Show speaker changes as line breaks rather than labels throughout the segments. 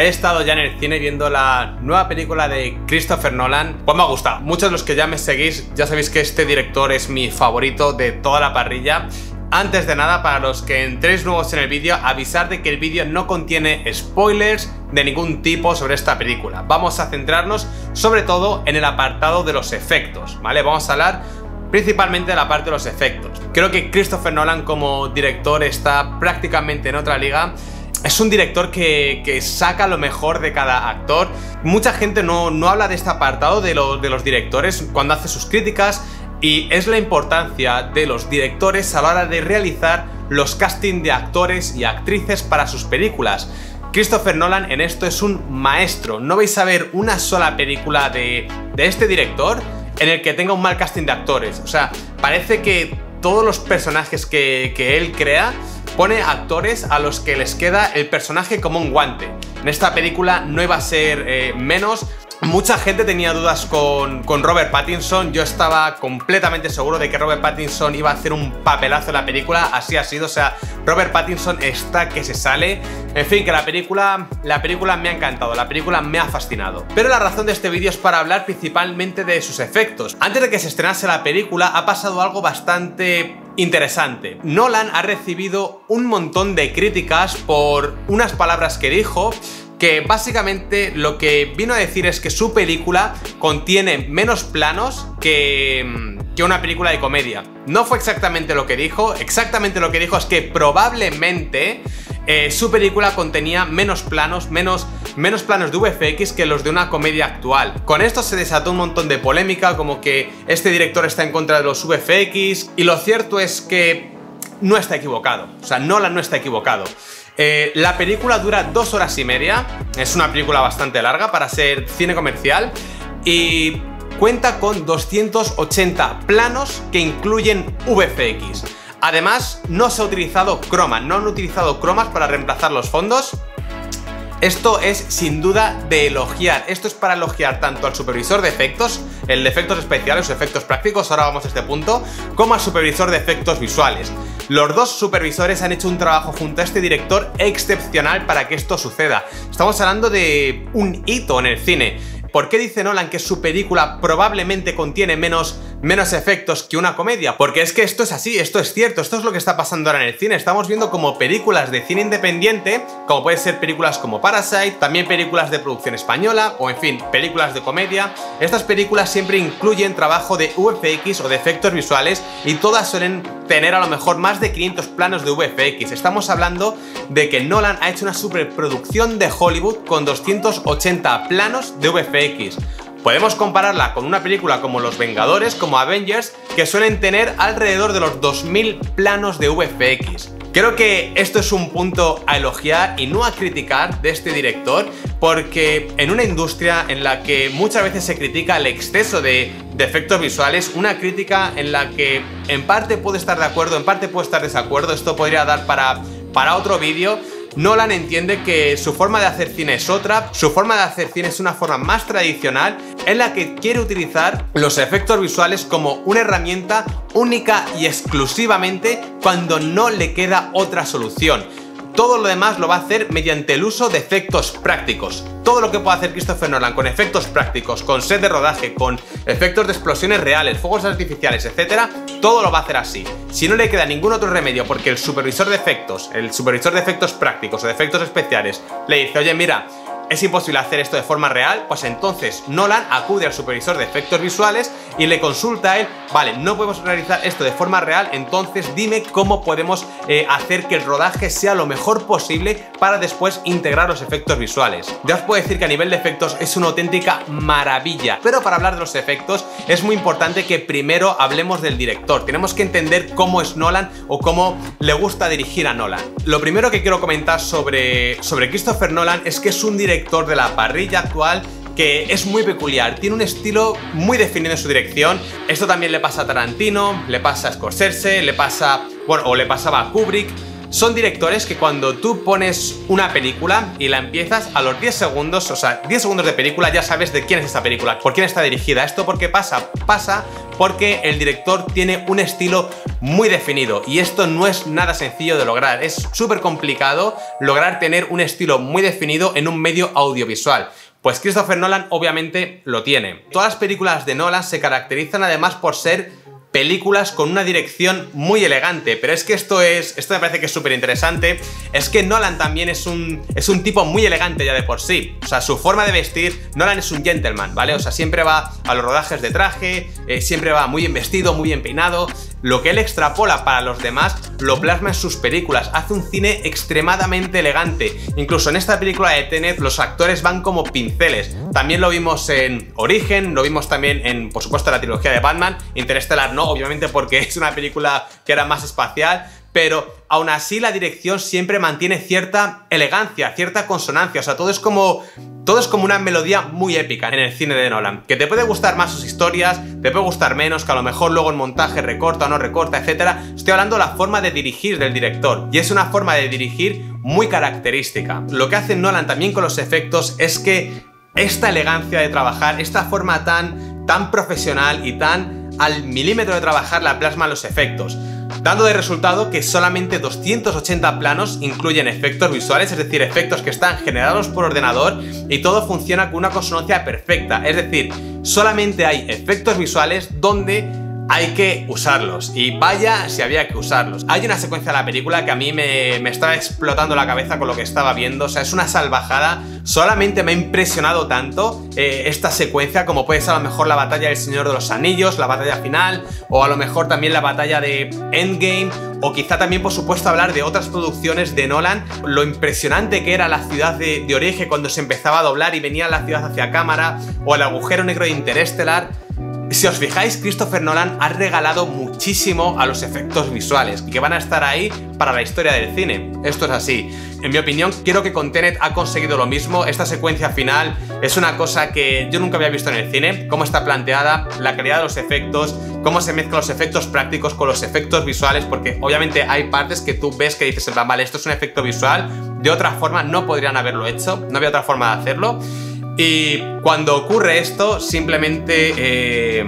he estado ya en el cine viendo la nueva película de Christopher Nolan. Pues me ha gustado. Muchos de los que ya me seguís ya sabéis que este director es mi favorito de toda la parrilla. Antes de nada, para los que entréis nuevos en el vídeo, avisar de que el vídeo no contiene spoilers de ningún tipo sobre esta película. Vamos a centrarnos sobre todo en el apartado de los efectos, ¿vale? Vamos a hablar principalmente de la parte de los efectos. Creo que Christopher Nolan como director está prácticamente en otra liga es un director que, saca lo mejor de cada actor. Mucha gente no, habla de este apartado de, de los directores cuando hace sus críticas y es la importancia de los directores a la hora de realizar los castings de actores y actrices para sus películas. Christopher Nolan en esto es un maestro. No vais a ver una sola película de, este director en el que tenga un mal casting de actores. O sea, parece que todos los personajes que, que él crea pone actores a los que les queda el personaje como un guante. En esta película no iba a ser eh, menos. Mucha gente tenía dudas con, con, Robert Pattinson, yo estaba completamente seguro de que Robert Pattinson iba a hacer un papelazo en la película, así ha sido, o sea, Robert Pattinson está que se sale. En fin, que la película, la película me ha encantado, la película me ha fascinado. Pero la razón de este vídeo es para hablar principalmente de sus efectos. Antes de que se estrenase la película ha pasado algo bastante interesante. Nolan ha recibido un montón de críticas por unas palabras que dijo que básicamente lo que vino a decir es que su película contiene menos planos que, que, una película de comedia. No fue exactamente lo que dijo, exactamente lo que dijo es que probablemente eh, su película contenía menos planos, menos, menos planos de VFX que los de una comedia actual. Con esto se desató un montón de polémica, como que este director está en contra de los VFX, y lo cierto es que no está equivocado, o sea, Nolan no está equivocado. Eh, la película dura dos horas y media, es una película bastante larga para ser cine comercial, y cuenta con 280 planos que incluyen VFX. Además, no se ha utilizado croma, no han utilizado cromas para reemplazar los fondos. Esto es sin duda de elogiar. Esto es para elogiar tanto al supervisor de efectos, el de efectos especiales o efectos prácticos, ahora vamos a este punto, como al supervisor de efectos visuales. Los dos supervisores han hecho un trabajo junto a este director excepcional para que esto suceda. Estamos hablando de un hito en el cine. ¿Por qué dice Nolan que su película probablemente contiene menos, menos efectos que una comedia? Porque es que esto es así, esto es cierto, esto es lo que está pasando ahora en el cine. Estamos viendo como películas de cine independiente, como pueden ser películas como Parasite, también películas de producción española, o en fin, películas de comedia. Estas películas siempre incluyen trabajo de VFX o de efectos visuales y todas suelen tener a lo mejor más de 500 planos de VFX. Estamos hablando de que Nolan ha hecho una superproducción de Hollywood con 280 planos de VFX Podemos compararla con una película como Los Vengadores, como Avengers, que suelen tener alrededor de los 2000 planos de VFX. Creo que esto es un punto a elogiar y no a criticar de este director, porque en una industria en la que muchas veces se critica el exceso de, efectos visuales, una crítica en la que en parte puedo estar de acuerdo, en parte puedo estar de desacuerdo, esto podría dar para, para otro vídeo, Nolan entiende que su forma de hacer cine es otra, su forma de hacer cine es una forma más tradicional en la que quiere utilizar los efectos visuales como una herramienta única y exclusivamente cuando no le queda otra solución. Todo lo demás lo va a hacer mediante el uso de efectos prácticos. Todo lo que puede hacer Christopher Nolan con efectos prácticos, con set de rodaje, con efectos de explosiones reales, fuegos artificiales, etc., todo lo va a hacer así. Si no le queda ningún otro remedio porque el supervisor de efectos, el supervisor de efectos prácticos o de efectos especiales le dice, oye, mira, es imposible hacer esto de forma real, pues entonces Nolan acude al supervisor de efectos visuales y le consulta a él, vale, no podemos realizar esto de forma real, entonces dime cómo podemos eh, hacer que el rodaje sea lo mejor posible para después integrar los efectos visuales. Ya os puedo decir que a nivel de efectos es una auténtica maravilla, pero para hablar de los efectos es muy importante que primero hablemos del director, tenemos que entender cómo es Nolan o cómo le gusta dirigir a Nolan. Lo primero que quiero comentar sobre, sobre Christopher Nolan es que es un director de la parrilla actual que es muy peculiar, tiene un estilo muy definido en su dirección. Esto también le pasa a Tarantino, le pasa a Scorsese, le pasa, bueno, o le pasaba a Kubrick. Son directores que cuando tú pones una película y la empiezas, a los 10 segundos, o sea, 10 segundos de película ya sabes de quién es esta película, por quién está dirigida. ¿Esto por qué pasa? Pasa porque el director tiene un estilo muy definido y esto no es nada sencillo de lograr. Es súper complicado lograr tener un estilo muy definido en un medio audiovisual. Pues Christopher Nolan obviamente lo tiene. Todas las películas de Nolan se caracterizan además por ser películas con una dirección muy elegante, pero es que esto es, esto me parece que es súper interesante, es que Nolan también es un, es un tipo muy elegante ya de por sí, sea, su forma de vestir, Nolan es un gentleman, ¿vale? O sea, siempre va a los rodajes de traje, eh, siempre va muy bien vestido, muy bien peinado, lo que él extrapola para los demás lo plasma en sus películas, hace un cine extremadamente elegante, incluso en esta película de Tenet los actores van como pinceles, también lo vimos en Origen, lo vimos también en, por supuesto, la trilogía de Batman, Interstellar no, obviamente porque es una película que era más espacial, pero aún así la dirección siempre mantiene cierta elegancia, cierta consonancia, o sea, todo es como todo es como una melodía muy épica en el cine de Nolan, que te puede gustar más sus historias, te puede gustar menos, que a lo mejor luego en montaje recorta o no recorta, etcétera. Estoy hablando de la forma de dirigir del director y es una forma de dirigir muy característica. Lo que hace Nolan también con los efectos es que esta elegancia de trabajar, esta forma tan tan profesional y tan al milímetro de trabajar la plasma los efectos, dando de resultado que solamente 280 planos incluyen efectos visuales, es decir, efectos que están generados por ordenador y todo funciona con una consonancia perfecta, es decir, solamente hay efectos visuales donde hay que usarlos. Y vaya si había que usarlos. Hay una secuencia de la película que a mí me, me estaba explotando la cabeza con lo que estaba viendo. O sea, es una salvajada. Solamente me ha impresionado tanto eh, esta secuencia como puede ser a lo mejor la batalla del Señor de los Anillos, la batalla final, o a lo mejor también la batalla de Endgame, o quizá también por supuesto hablar de otras producciones de Nolan, lo impresionante que era la ciudad de, de Origen cuando se empezaba a doblar y venía la ciudad hacia cámara, o el agujero negro de Interestelar. Si os fijáis, Christopher Nolan ha regalado muchísimo a los efectos visuales, que van a estar ahí para la historia del cine. Esto es así. En mi opinión, creo que con Tenet ha conseguido lo mismo. Esta secuencia final es una cosa que yo nunca había visto en el cine. Cómo está planteada, la calidad de los efectos, cómo se mezclan los efectos prácticos con los efectos visuales, porque obviamente hay partes que tú ves que dices, vale, esto es un efecto visual. De otra forma no podrían haberlo hecho, no había otra forma de hacerlo. Y cuando ocurre esto, simplemente... Eh,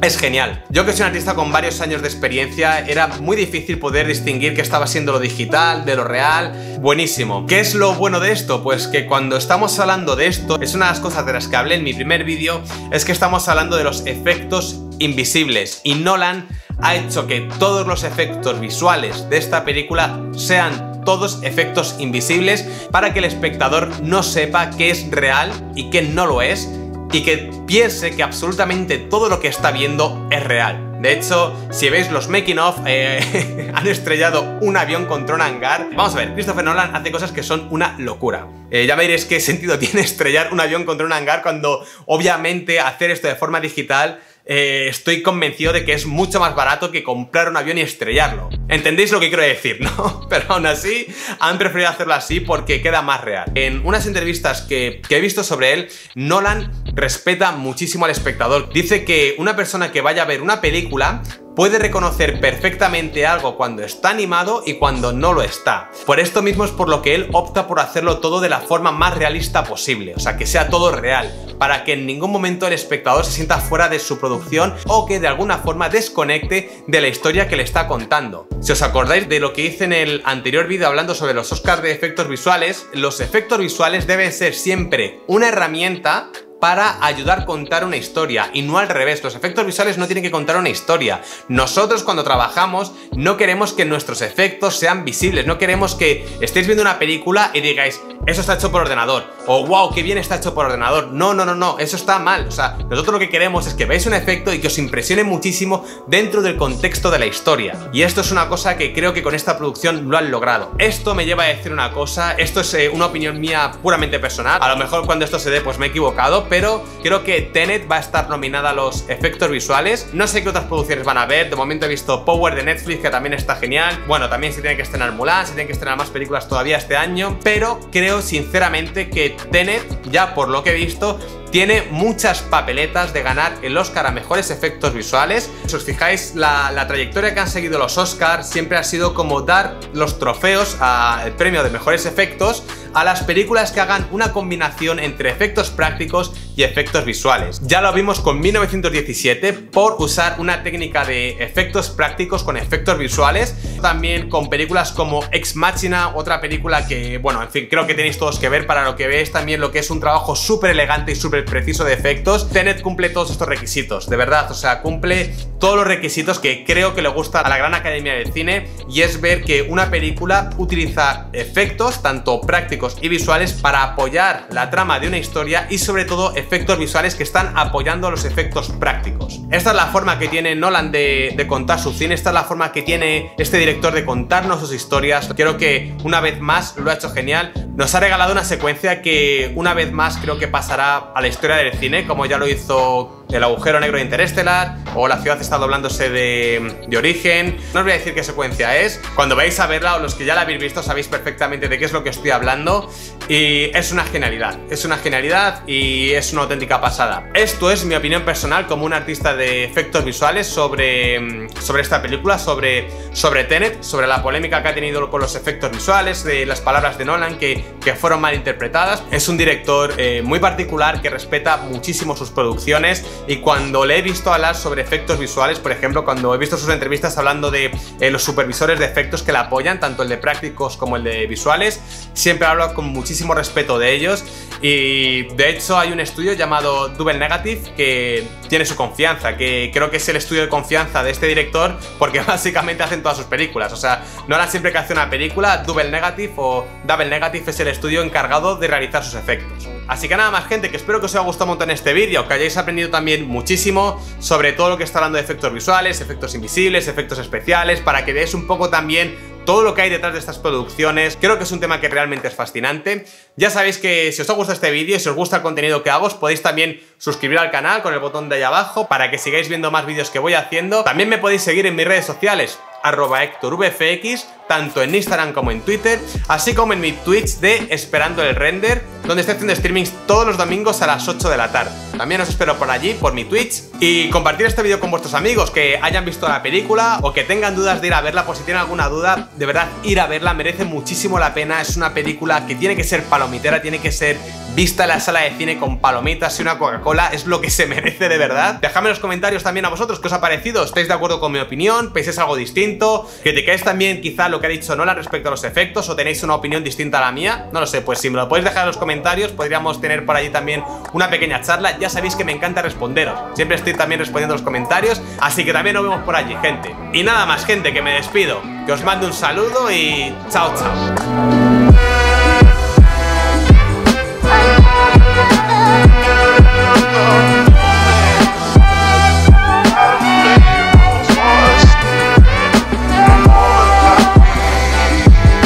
es genial. Yo que soy un artista con varios años de experiencia, era muy difícil poder distinguir qué estaba siendo lo digital, de lo real. Buenísimo. ¿Qué es lo bueno de esto? Pues que cuando estamos hablando de esto, es una de las cosas de las que hablé en mi primer vídeo, es que estamos hablando de los efectos invisibles. Y Nolan ha hecho que todos los efectos visuales de esta película sean todos efectos invisibles para que el espectador no sepa qué es real y qué no lo es y que piense que absolutamente todo lo que está viendo es real. De hecho, si veis los making of, eh, han estrellado un avión contra un hangar. Vamos a ver, Christopher Nolan hace cosas que son una locura. Eh, ya veréis qué sentido tiene estrellar un avión contra un hangar cuando obviamente hacer esto de forma digital eh, estoy convencido de que es mucho más barato que comprar un avión y estrellarlo. ¿Entendéis lo que quiero decir, no? Pero aún así han preferido hacerlo así porque queda más real. En unas entrevistas que, he visto sobre él, Nolan respeta muchísimo al espectador. Dice que una persona que vaya a ver una película puede reconocer perfectamente algo cuando está animado y cuando no lo está. Por esto mismo es por lo que él opta por hacerlo todo de la forma más realista posible, o sea, que sea todo real, para que en ningún momento el espectador se sienta fuera de su producción o que de alguna forma desconecte de la historia que le está contando. Si os acordáis de lo que hice en el anterior vídeo hablando sobre los Oscars de efectos visuales, los efectos visuales deben ser siempre una herramienta para ayudar a contar una historia y no al revés. Los efectos visuales no tienen que contar una historia. Nosotros cuando trabajamos no queremos que nuestros efectos sean visibles, no queremos que estéis viendo una película y digáis, eso está hecho por ordenador, o wow, qué bien está hecho por ordenador. No, no, no, no, eso está mal. O sea, nosotros lo que queremos es que veáis un efecto y que os impresione muchísimo dentro del contexto de la historia. Y esto es una cosa que creo que con esta producción lo han logrado. Esto me lleva a decir una cosa, esto es eh, una opinión mía puramente personal. A lo mejor cuando esto se dé pues me he equivocado, pero creo que Tenet va a estar nominada a los efectos visuales. No sé qué otras producciones van a ver, de momento he visto Power de Netflix, que también está genial. Bueno, también se tiene que estrenar Mulan, se tienen que estrenar más películas todavía este año, pero creo sinceramente que Tenet, ya por lo que he visto, tiene muchas papeletas de ganar el Oscar a mejores efectos visuales. Si os fijáis, la, trayectoria que han seguido los Oscars siempre ha sido como dar los trofeos al premio de mejores efectos a las películas que hagan una combinación entre efectos prácticos y efectos visuales. Ya lo vimos con 1917 por usar una técnica de efectos prácticos con efectos visuales. También con películas como Ex Machina, otra película que, bueno, en fin, creo que tenéis todos que ver para lo que veis también lo que es un trabajo súper elegante y súper preciso de efectos. Tenet cumple todos estos requisitos, de verdad, o sea, cumple todos los requisitos que creo que le gusta a la Gran Academia del Cine y es ver que una película utiliza efectos, tanto prácticos y visuales, para apoyar la trama de una historia y sobre todo efectos visuales que están apoyando los efectos prácticos. Esta es la forma que tiene Nolan de, contar su cine, esta es la forma que tiene este director de contarnos sus historias. Creo que una vez más lo ha hecho genial. Nos ha regalado una secuencia que una vez más creo que pasará a la historia del cine, como ya lo hizo el agujero negro de Interestelar o la ciudad está doblándose de, de, origen. No os voy a decir qué secuencia es. Cuando vais a verla o los que ya la habéis visto sabéis perfectamente de qué es lo que estoy hablando. Y es una genialidad. Es una genialidad y es una auténtica pasada. Esto es mi opinión personal como un artista de efectos visuales sobre, sobre esta película, sobre, sobre Tenet, sobre la polémica que ha tenido con los efectos visuales, de las palabras de Nolan que, que fueron mal interpretadas. Es un director eh, muy particular que respeta muchísimo sus producciones y cuando le he visto hablar sobre efectos visuales, por ejemplo, cuando he visto sus entrevistas hablando de eh, los supervisores de efectos que la apoyan, tanto el de prácticos como el de visuales, siempre hablo con muchísimo respeto de ellos y de hecho hay un estudio llamado Double Negative que tiene su confianza, que creo que es el estudio de confianza de este director porque básicamente hacen todas sus películas, o sea, no era siempre que hace una película, Double Negative o Double Negative es el estudio encargado de realizar sus efectos. Así que nada más gente, que espero que os haya gustado un montón este vídeo, que hayáis aprendido también muchísimo sobre todo lo que está hablando de efectos visuales, efectos invisibles, efectos especiales, para que veáis un poco también todo lo que hay detrás de estas producciones. Creo que es un tema que realmente es fascinante. Ya sabéis que si os ha gustado este vídeo y si os gusta el contenido que hago, os podéis también suscribir al canal con el botón de ahí abajo para que sigáis viendo más vídeos que voy haciendo. También me podéis seguir en mis redes sociales, arroba VFX, tanto en Instagram como en Twitter, así como en mi Twitch de Esperando el Render, donde estoy haciendo streamings todos los domingos a las 8 de la tarde. También os espero por allí, por mi Twitch, y compartir este vídeo con vuestros amigos que hayan visto la película o que tengan dudas de ir a verla, por si tienen alguna duda, de verdad, ir a verla merece muchísimo la pena, es una película que tiene que ser palomitera, tiene que ser vista en la sala de cine con palomitas y una Coca-Cola, es lo que se merece de verdad. Dejadme en los comentarios también a vosotros qué os ha parecido, ¿estáis de acuerdo con mi opinión? ¿Pensáis algo distinto? ¿Criticáis también quizá que ha dicho Nola respecto a los efectos o tenéis una opinión distinta a la mía? No lo sé, pues si me lo podéis dejar en los comentarios podríamos tener por allí también una pequeña charla, ya sabéis que me encanta responderos, siempre estoy también respondiendo los comentarios, así que también nos vemos por allí, gente. Y nada más, gente, que me despido, que os mando un saludo y chao, chao.